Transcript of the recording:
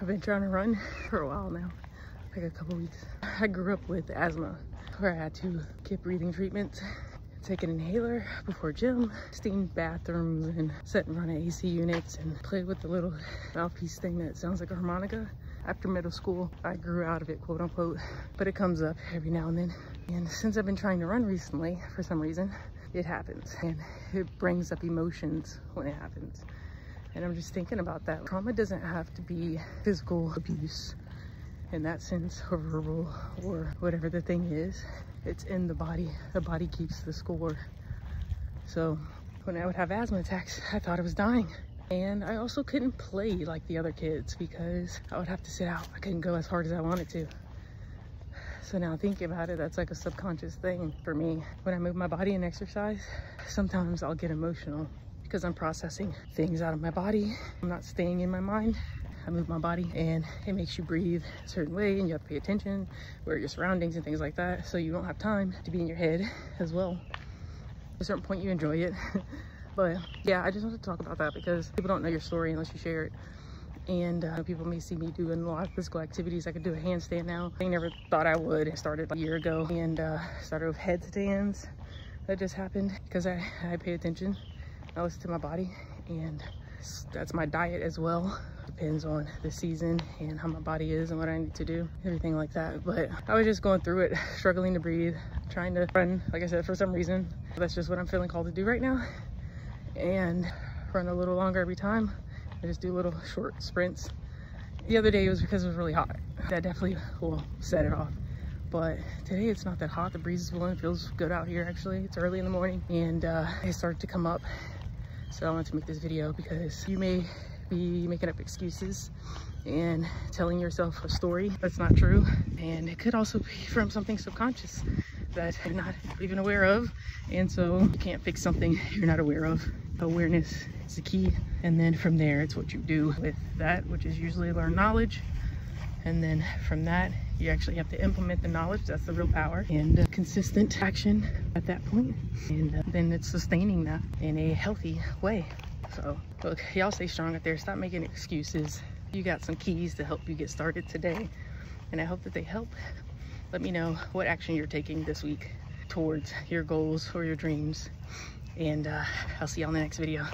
I've been trying to run for a while now, like a couple weeks. I grew up with asthma where I had to get breathing treatments, take an inhaler before gym, steam bathrooms and sit and run AC units and play with the little mouthpiece thing that sounds like a harmonica. After middle school, I grew out of it, quote unquote, but it comes up every now and then. And since I've been trying to run recently, for some reason, it happens and it brings up emotions when it happens. And I'm just thinking about that. Trauma doesn't have to be physical abuse in that sense or verbal or whatever the thing is. It's in the body. The body keeps the score. So when I would have asthma attacks, I thought I was dying. And I also couldn't play like the other kids because I would have to sit out. I couldn't go as hard as I wanted to. So now thinking about it, that's like a subconscious thing for me. When I move my body and exercise, sometimes I'll get emotional because I'm processing things out of my body. I'm not staying in my mind. I move my body and it makes you breathe a certain way and you have to pay attention where your surroundings and things like that. So you don't have time to be in your head as well. At a certain point you enjoy it. but yeah, I just want to talk about that because people don't know your story unless you share it. And uh, people may see me doing a lot of physical activities. I could do a handstand now. I never thought I would. I started a year ago and uh, started with headstands. That just happened because I, I pay attention I listen to my body and that's my diet as well. Depends on the season and how my body is and what I need to do, everything like that. But I was just going through it, struggling to breathe, trying to run, like I said, for some reason. That's just what I'm feeling called to do right now. And run a little longer every time. I just do little short sprints. The other day it was because it was really hot. That definitely will set it off but today it's not that hot the breeze is blowing it feels good out here actually it's early in the morning and uh, it started to come up so I wanted to make this video because you may be making up excuses and telling yourself a story that's not true. And it could also be from something subconscious that you're not even aware of. And so you can't fix something you're not aware of. Awareness is the key. And then from there, it's what you do with that, which is usually learn knowledge. And then from that, you actually have to implement the knowledge. That's the real power and uh, consistent action at that point. And uh, then it's sustaining that in a healthy way. So look, y'all stay strong out there. Stop making excuses. You got some keys to help you get started today. And I hope that they help. Let me know what action you're taking this week towards your goals or your dreams. And uh, I'll see y'all in the next video.